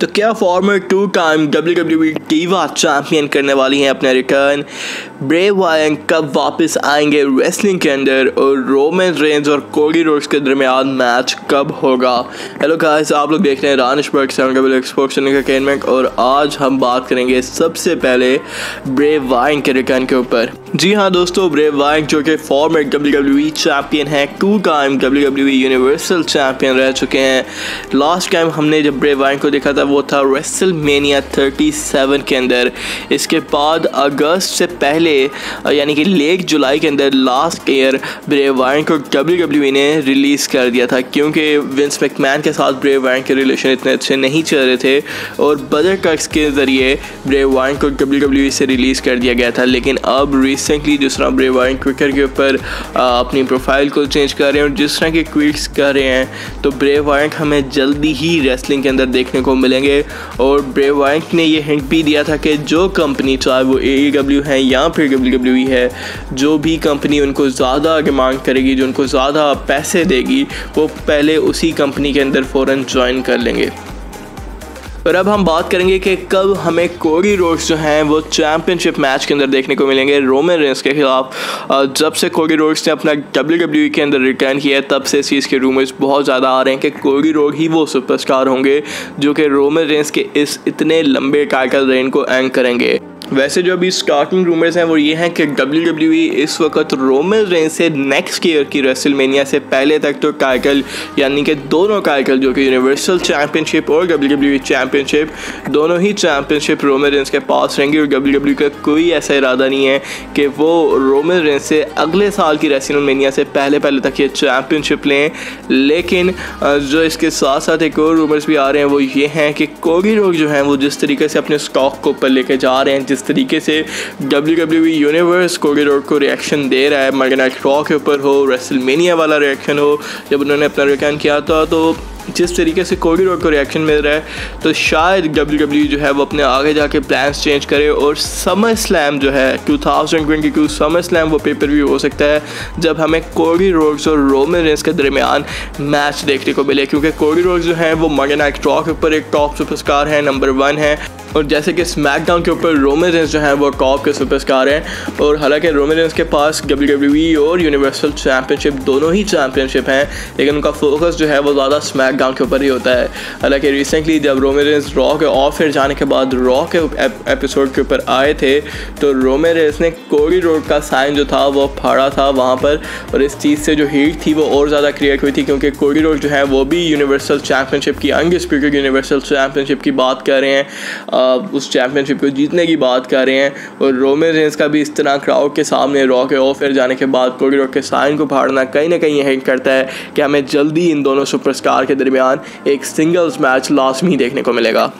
तो क्या former two time W W diva champion करने वाली हैं अपना रिटर्न ब्रेव वायन कब वापस आएँगे रेसलिंग के अंदर और रोमन रेंज और कोडी रोड्स के दरमियान मैच कब होगा? हेलो गाइस आप लोग देख रहे हैं रानिश बर्ग सेवन डब्ल्यू एक्सपोर्ट्स एंटरटेनमेंट और आज हम बात करेंगे सबसे पहले ब्रेव वाइन के रिटर्न के ऊपर। जी हाँ दोस्तों, ब्रेव वाइक जो कि फॉर्मर डब्ल्यू डब्ल्यू चैम्पियन है two time W W universal champion रह चुके हैं। लास्ट टाइम हमने जब ब्रेव वाइन को देखा था, वो था रेसल मेनिया थर्टी सेवन के अंदर। इसके बाद अगस्त से पहले यानी कि लेट जुलाई के अंदर लास्ट ईयर ब्रेव वाइन को डब्ल्यू डब्ल्यू ने रिलीज़ कर दिया था, क्योंकि विंस मैकमैन के साथ ब्रेव वाइन के रिलेशन इतने अच्छे नहीं चल रहे थे, और बजट कट्स के ज़रिए ब्रेव वाइन को डब्ल्यू डब्ल्यू से रिलीज़ कर दिया गया था। लेकिन अब रिसेंटली जिस तरह ब्रेव वाइन क्विकर के ऊपर अपनी प्रोफ़ाइल को चेंज कर रहे हैं और जिस तरह के क्विक्स कर रहे हैं तो ब्रेव वाइन हमें जल्दी ही रेसलिंग के अंदर देखने को मिलेंगे। और ब्रेव वाइंक ने ये हिंट भी दिया था कि जो कंपनी चाहे वो ए डब्ल्यू e है या फिर डब्ल्यू डब्ल्यू e है, जो भी कंपनी उनको ज़्यादा डिमांड करेगी, जो उनको ज़्यादा पैसे देगी, वो पहले उसी कंपनी के अंदर फ़ौर ज्वाइन कर लेंगे। और अब हम बात करेंगे कि कब हमें कोरी रोड्स जो हैं, वो चैंपियनशिप मैच के अंदर देखने को मिलेंगे। रोमन रेंस के खिलाफ जब से कोरी रोड्स ने अपना डब्ल्यू डब्ल्यू e के अंदर रिटर्न किया है, तब से इस चीज़ के रूमर्स बहुत ज़्यादा आ रहे हैं कि कोरी रोड ही वो सुपरस्टार होंगे, जो कि रोमन रेंस के इस इतने लंबे टाइटल रेन को एंड करेंगे। वैसे जो अभी स्टार्टिंग रूमर्स हैं वो ये हैं कि डब्ल्यू डब्ल्यू ई इस वक्त रोमन रेंज से नेक्स्ट ईयर की रेसलमेनिया से पहले तक तो टाइटल यानी कि दोनों टाइटल जो कि यूनिवर्सल चैम्पियनशिप और डब्ल्यू डब्ल्यू चैम्पियनशिप दोनों ही चैम्पियनशिप रोमन रेंज के पास रहेंगी। और डब्ल्यू डब्ल्यू का कोई ऐसा इरादा नहीं है कि वो रोमन रेंज से अगले साल की रेसलमेनिया से पहले पहले तक ये चैम्पियनशिप लें। लेकिन जो इसके साथ साथ एक और रूमर्स भी आ रहे हैं, वो ये हैं कि कोगी लोग जो हैं, वो जिस तरीके से अपने स्टॉक को ऊपर लेके जा रहे हैं जिस तरीके से डब्ल्यू डब्ल्यू यूनिवर्स कोरिडोर को रिएक्शन दे रहा है। मगनाइट रॉ के ऊपर हो रेसलमेनिया वाला रिएक्शन हो। जब उन्होंने अपना रिटर्न किया था तो जिस तरीके से कोडी रोड को रिएक्शन मिल रहा है तो शायद डब्ल्यू डब्ल्यू जो है वो अपने आगे जाके प्लान्स चेंज करे और समर स्लैम जो है 2022 समर स्लैम वो पेपर व्यू हो सकता है, जब हमें कोडी रोड्स और रोमन रेंस के दरमियान मैच देखने को मिले, क्योंकि कोडी रोड्स जो है वो मगनाइट रॉ के ऊपर एक टॉप सुपरस्टार है नंबर वन है, और जैसे कि स्मैकडाउन के ऊपर रोमन रेंस जो है वो टॉप के सुपरस्टार हैं, और हालाँकि रोमन रेंस के पास डब्ल्यू डब्ल्यू ई और यूनिवर्सल चैम्पियनशिप दोनों ही चैम्पियनशिप हैं, लेकिन उनका फोकस जो है वो ज़्यादा स्मैकडाउन के ऊपर ही होता है। हालाँकि रिसेंटली जब रोमन रेंस रॉ के ऑफ़ एयर जाने के बाद रॉ के एपिसोड के ऊपर आए थे तो रोमन रेंस ने कोडी रोड का साइन जो था, वो फाड़ा था वहाँ पर। और इस चीज़ से जो हीट थी, वो और ज़्यादा क्रिएट हुई थी, क्योंकि कोडी रोड जो है, वो भी यूनिवर्सल चैम्पियनशिप की स्पीकर यूनिवर्सल चैम्पियनशिप की बात कर रहे हैं। उस चैम्पियनशिप को जीतने की बात कर रहे हैं। और रोमन रेंस का भी इस तरह क्राउड के सामने रॉ के ऑफ़र जाने के बाद कोडी रोड के साइन को फाड़ना कहीं ना कहीं हिंट करता है कि हमें जल्दी इन दोनों सुपरस्टार के दरमियान एक सिंगल्स मैच लाजमी देखने को मिलेगा।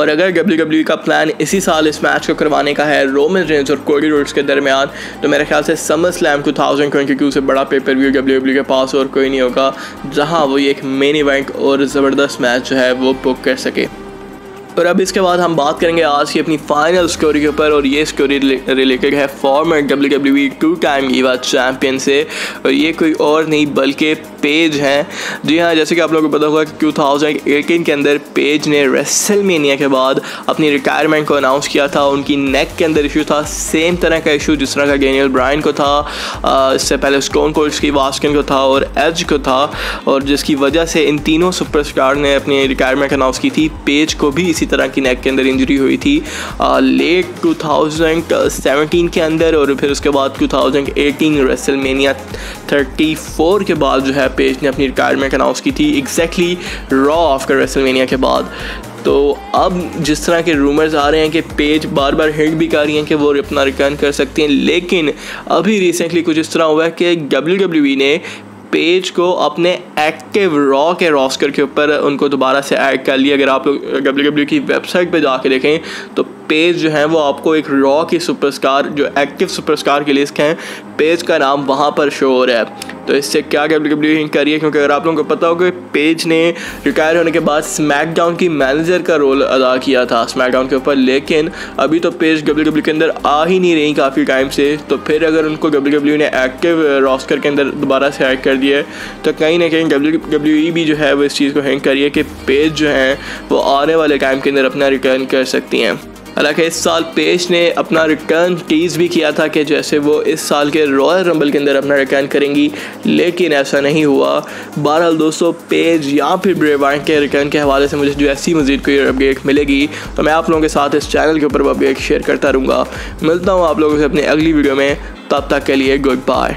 और अगर डब्ल्यू डब्ल्यू का प्लान इसी साल इस मैच को करवाने का है रोमन रेंज और कोडी रोड्स के दरमियान तो मेरे ख्याल से summer slam two thousand twenty two से बड़ा पेपर व्यू डब्ल्यू के पास और कोई नहीं होगा, जहाँ वो एक मेन इवेंट और ज़बरदस्त मैच जो है वो बुक कर सके। और अब इसके बाद हम बात करेंगे आज की अपनी फाइनल स्टोरी के ऊपर और ये स्टोरी रिलेटेड है former W W two time diva champion से और ये कोई और नहीं बल्कि पेज हैं। जी हाँ जैसे कि आप लोगों को पता होगा कि 2018 के अंदर पेज ने रेसलमेनिया के बाद अपनी रिटायरमेंट को अनाउंस किया था। उनकी नेक के अंदर इशू था। सेम तरह का इशू जिस तरह का गेनियल ब्राइन को था इससे पहले स्टोन कोल्ड्स की वास्किन को था और एज को था और जिसकी वजह से इन तीनों सुपरस्टार ने अपनी रिटायरमेंट अनाउंस की थी। पेज को भी इसी तरह की नेक के अंदर इंजरी हुई थी। लेट 2017 के अंदर और फिर उसके बाद 2018 रेसलमेनिया 34 के बाद जो है पेज ने अपनी रिटायरमेंट अनाउंस की थी एग्जैक्टली रॉ आफ्टर रेसलमेनिया के बाद। तो अब जिस तरह के रूमर्स आ रहे हैं कि पेज बार बार हिट भी कर रही हैं कि वो अपना रिटर्न कर सकती हैं, लेकिन अभी रिसेंटली कुछ इस तरह हुआ है कि डब्ल्यू डब्ल्यू e ने पेज को अपने एक्टिव रॉ के रॉस्कर के ऊपर उनको दोबारा से ऐड कर लिया अगर आप लोग डब्ल्यू डब्ल्यू की वेबसाइट पे जाके देखें तो पेज जो है वो आपको एक रॉ की सुपरस्टार जो एक्टिव सुपरस्टार की लिस्ट हैं, पेज का नाम वहाँ पर शो हो रहा है। तो इससे क्या डब्ल्यू डब्ल्यू करिए, क्योंकि अगर आप लोगों को पता हो कि पेज ने रिटायर होने के बाद स्मैकडाउन की मैनेजर का रोल अदा किया था स्मैकडाउन के ऊपर, लेकिन अभी तो पेज डब्ल्यू डब्ल्यू के अंदर आ ही नहीं रही काफ़ी टाइम से। तो फिर अगर उनको डब्ल्यू डब्ल्यू ने एक्टिव रॉस्कर के अंदर दोबारा से ऐड कर दिया तो कहीं ना कहीं डब्ल्यू डब्ल्यू भी जो है वो इस चीज़ को हैंग करिए कि पेज जो है वो आने वाले टाइम के अंदर अपना रिटर्न कर सकती हैं। हालाँकि इस साल पेश ने अपना रिटर्न टीज़ भी किया था कि जैसे वो इस साल के रॉयल रंबल के अंदर अपना रिटर्न करेंगी, लेकिन ऐसा नहीं हुआ। बहरहाल दोस्तों पेज या फिर ब्रेवाइन के रिटर्न के हवाले से मुझे जो ऐसी मजीद कोई अपडेट मिलेगी। तो मैं आप लोगों के साथ इस चैनल के ऊपर अपडेट शेयर करता रहूँगा। मिलता हूँ आप लोगों से अपनी अगली वीडियो में। तब तक के लिए गुड बाय